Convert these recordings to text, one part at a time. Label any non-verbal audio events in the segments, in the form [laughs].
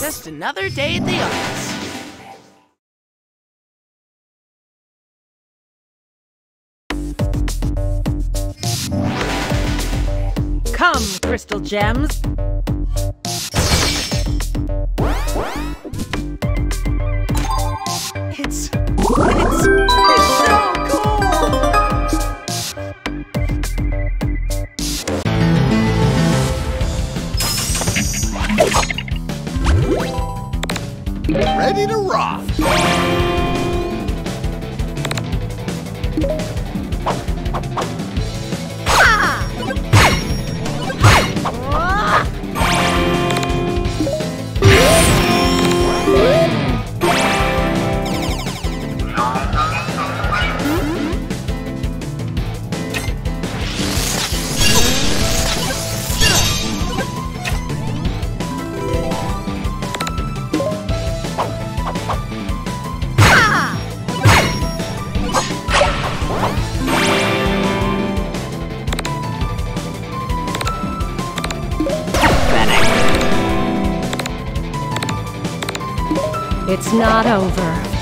Just another day at the office. Come, Crystal Gems. Ready to rock. Not over.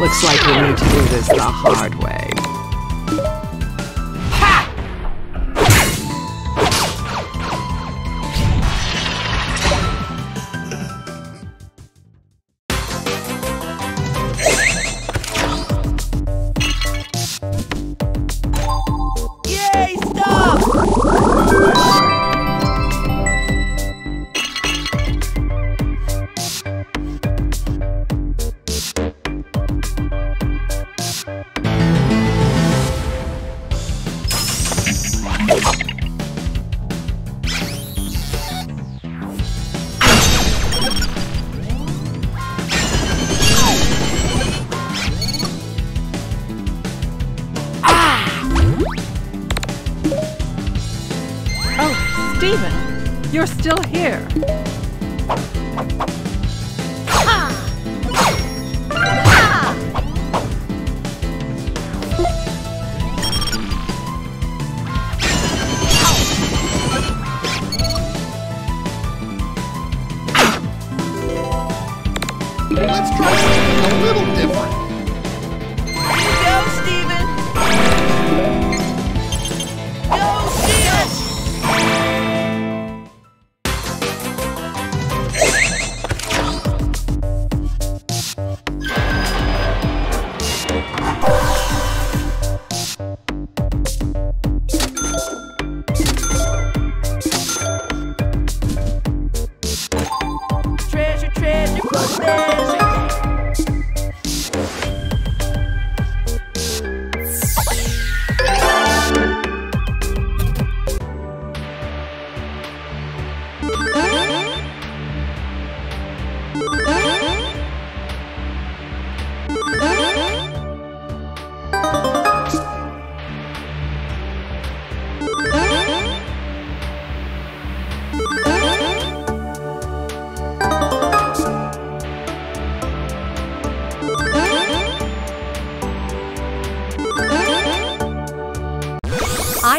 Looks like we need to do this the hard way. You're still here.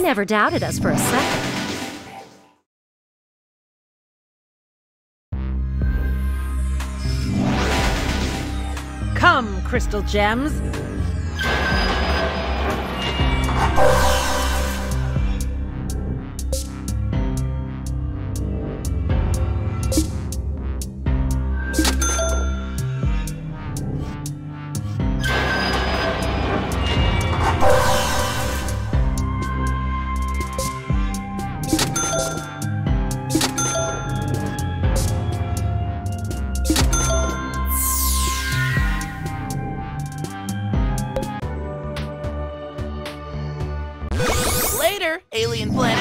Never doubted us for a second. Come, Crystal Gems. Later, alien planet.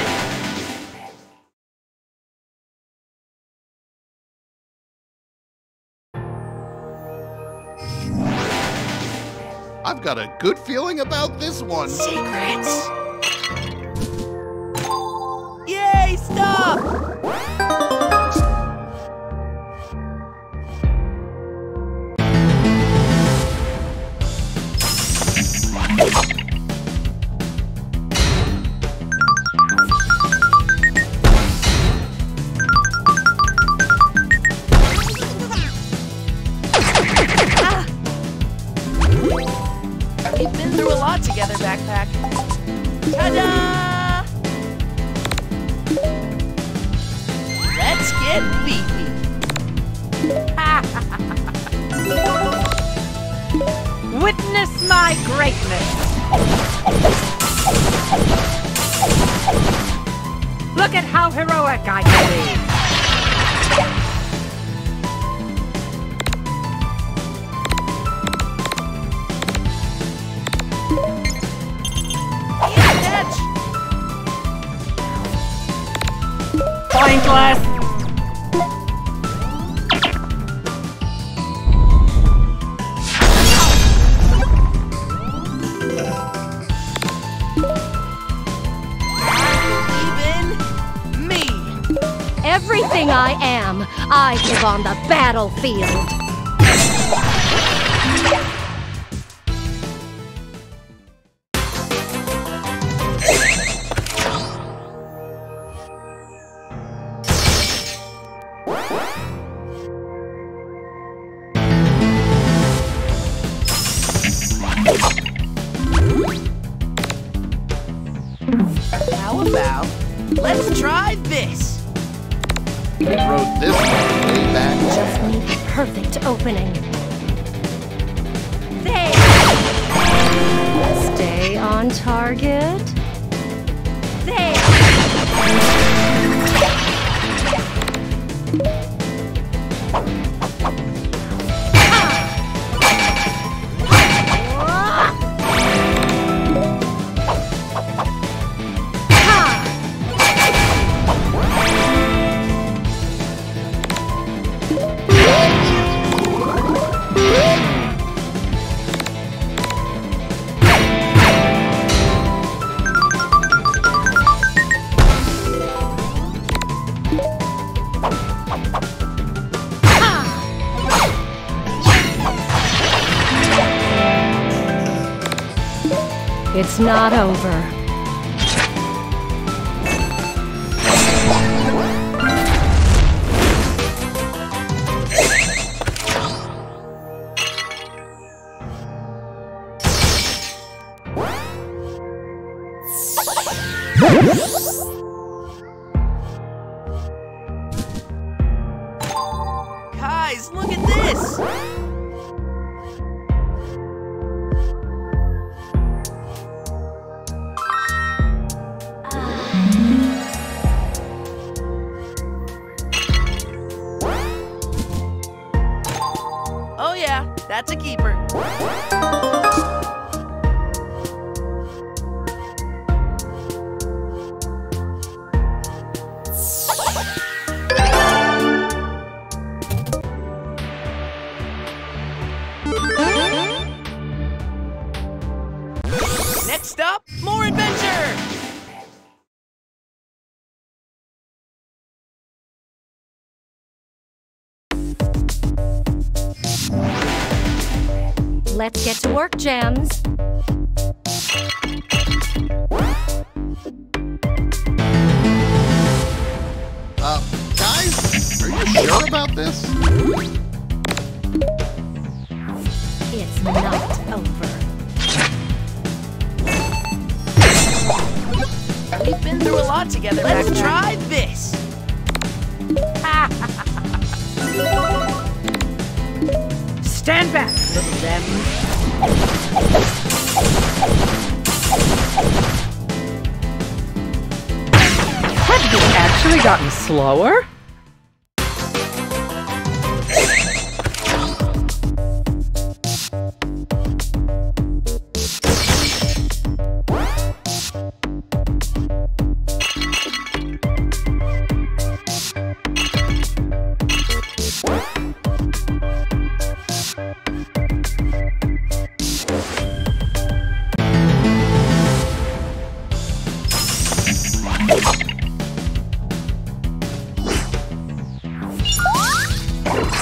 I've got a good feeling about this one. Secrets. Yay, stop! We've been through a lot together, Backpack. Ta-da! Let's get beefy. [laughs] Witness my greatness. Look at how heroic I can be. Even me. Everything I am, I give on the battlefield. There! It's not over. Let's get to work, Gems. Uh, guys, are you sure about this? It's not over. We've been through a lot together. Let's Backpack. try Stand back, little. Have you actually gotten slower? Yes.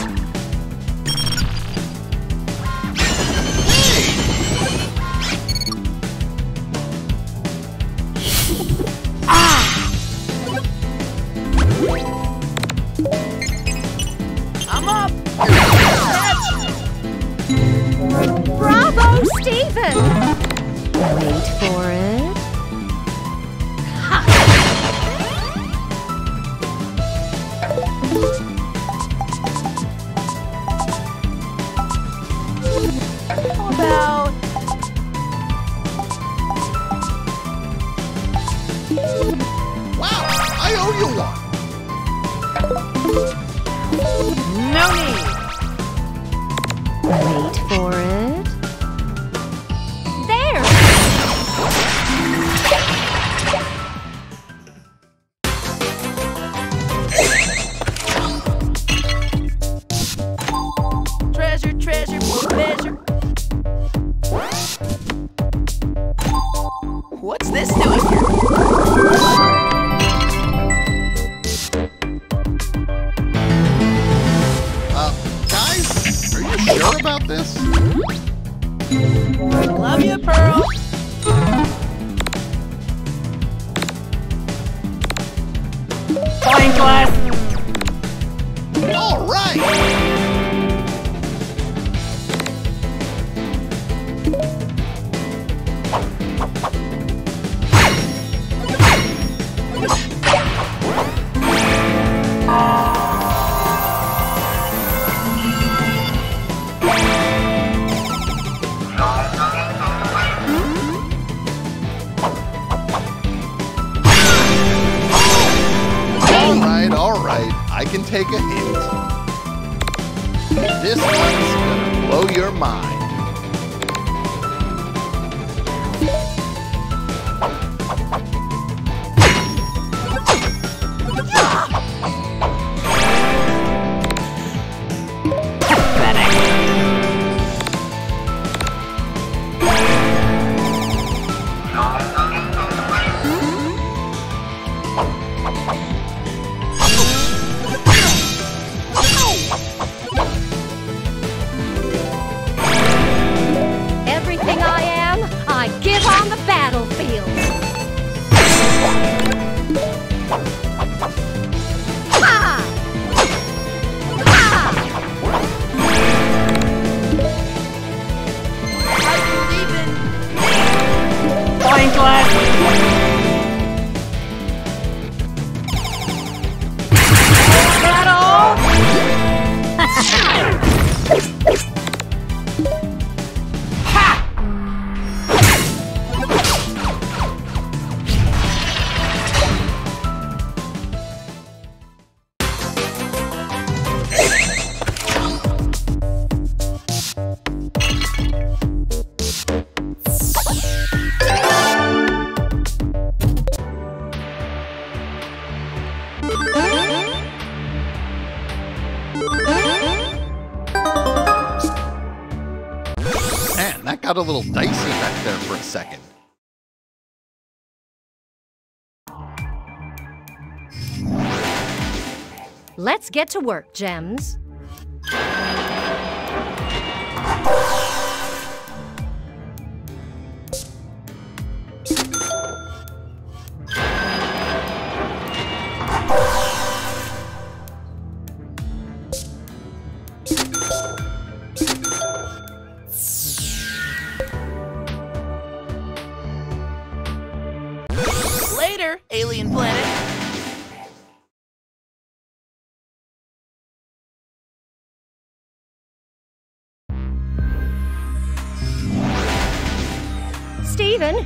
Let's get to work, Gems.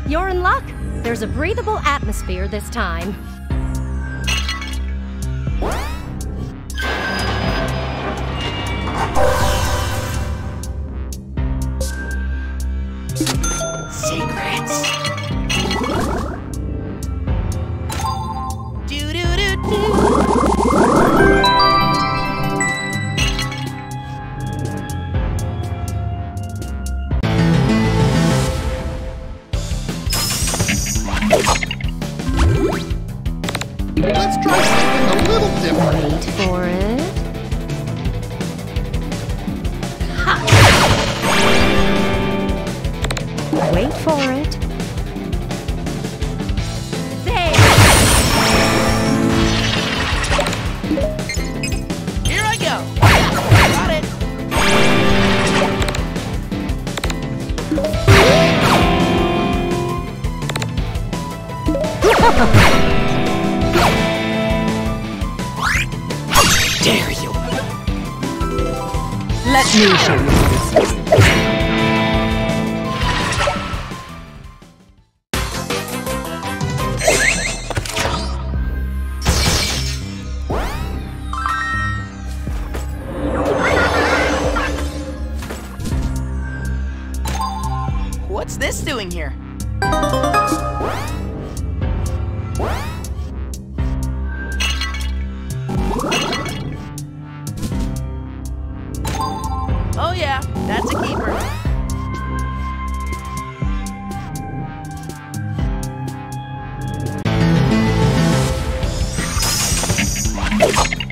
You're in luck. There's a breathable atmosphere this time. Let. you.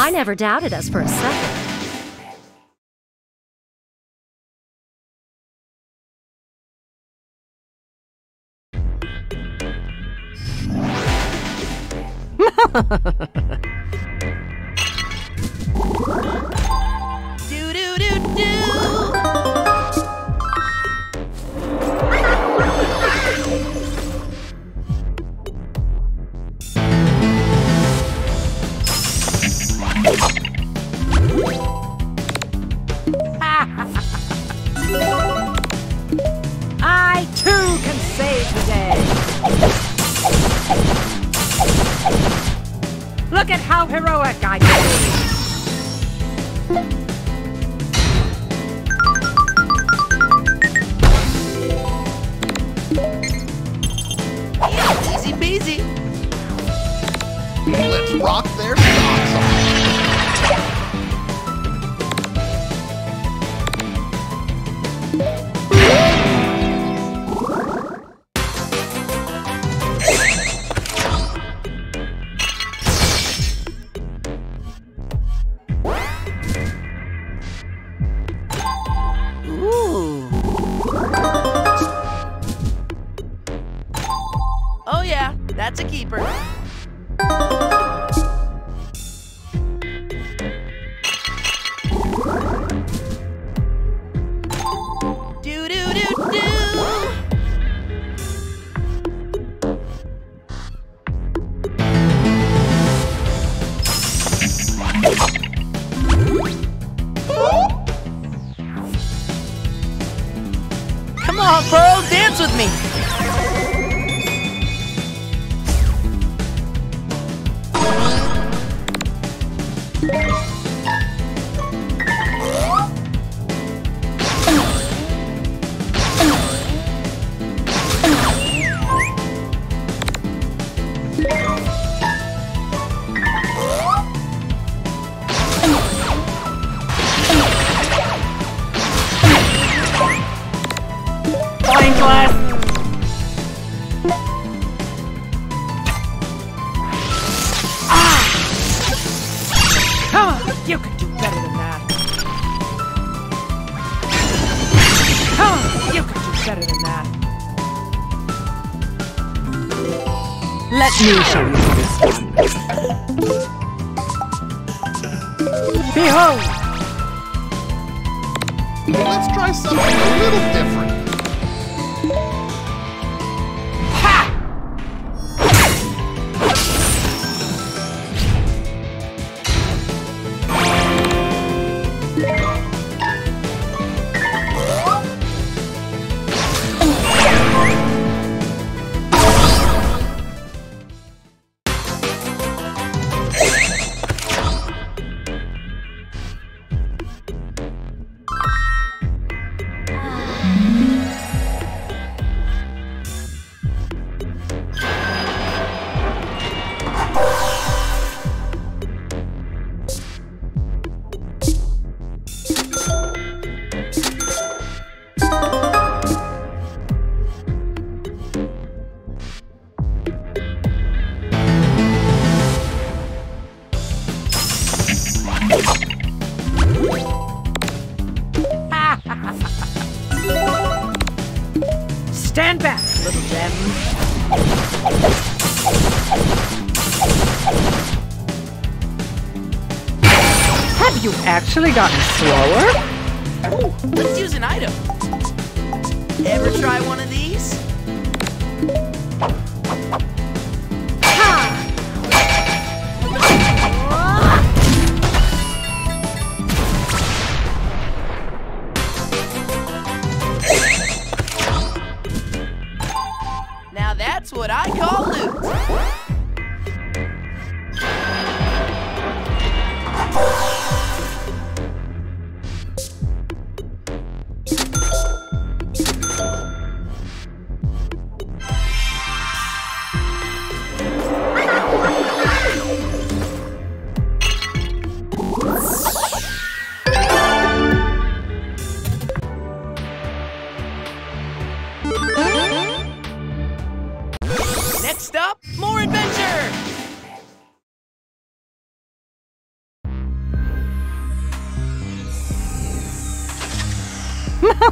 I never doubted us for a second. Ha ha ha ha. Look at how heroic I am! Easy peasy. Let's rock The keeper. [laughs] Stand back, little gem. Have you actually gotten slower? Let's use an item. Ever try one of these?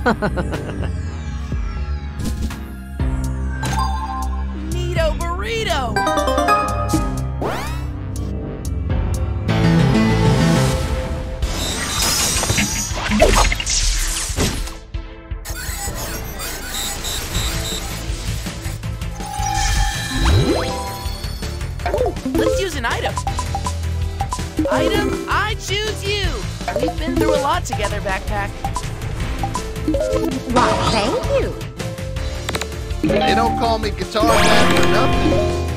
[laughs] Neato burrito! Let's use an item. Item, I choose you. We've been through a lot together, Backpack. Why, thank you. They don't call me Guitar Man for nothing.